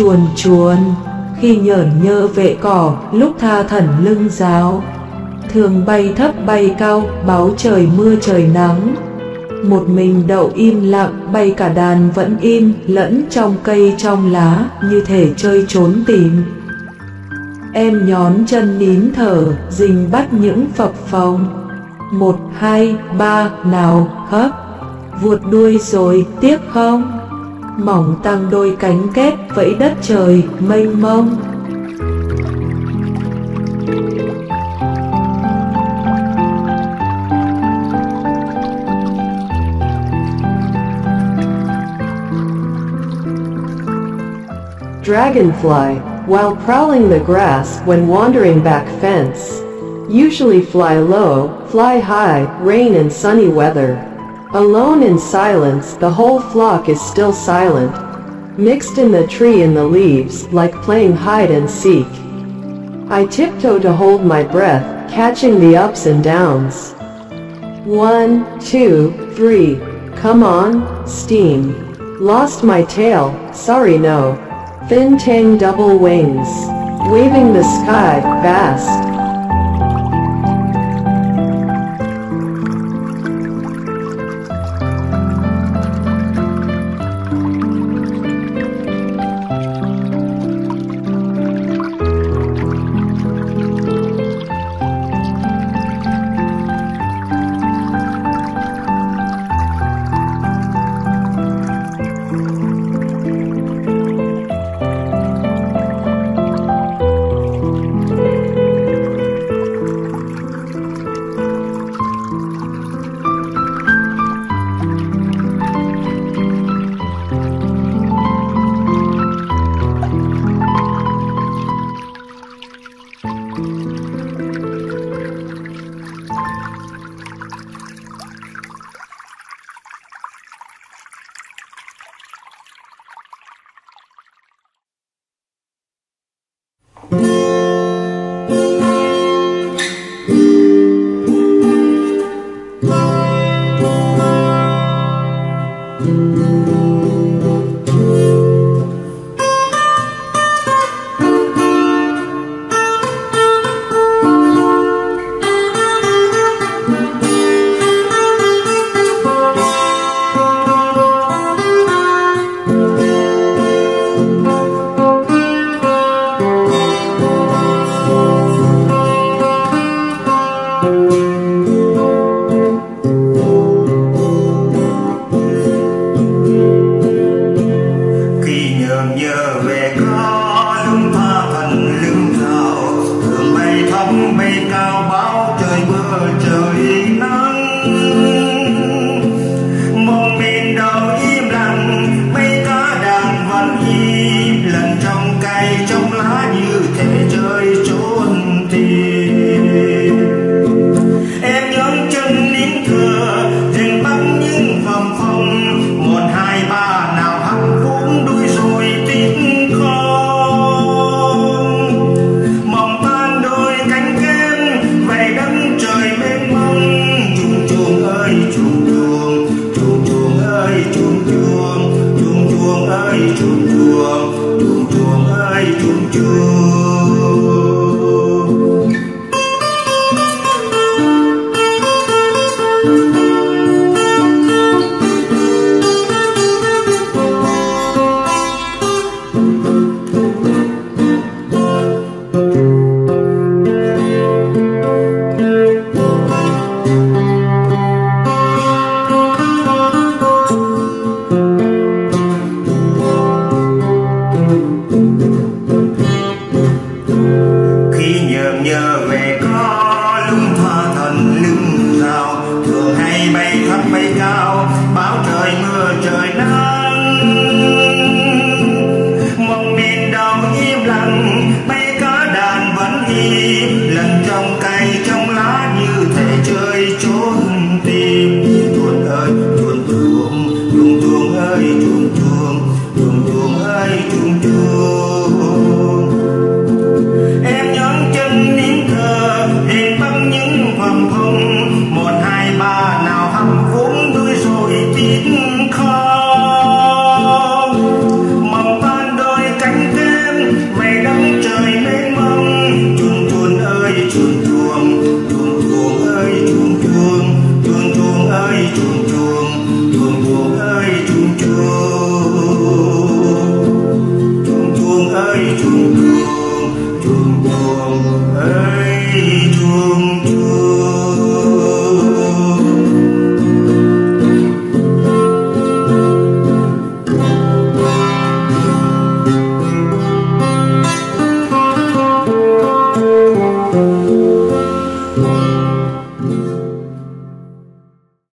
chuồn chuồn. Khi nhởn nhơ vệ cỏ, lúc tha thần lưng giáo. Thường bay thấp bay cao, báo trời mưa trời nắng. Một mình đậu im lặng, bay cả đàn vẫn im, lẫn trong cây trong lá, như thể chơi trốn tìm. Em nhón chân nín thở, dình bắt những phập phồng. Một, hai, ba, nào hấp vuột đuôi rồi, tiếc không? Mỏng tăng đôi cánh kép vẫy đất trời mênh mông Dragonfly, while prowling the grass when wandering back fence, usually fly low, fly high, rain and sunny weather. Alone in silence, the whole flock is still silent, mixed in the tree and the leaves, like playing hide and seek. I tiptoe to hold my breath, catching the ups and downs. One, two, three, come on, steam. Lost my tail, sorry no. Fin tang double wings, waving the sky, vast. Mây cao bao trời mưa trời nắng. Chuông trong cây trong lá như thể chơi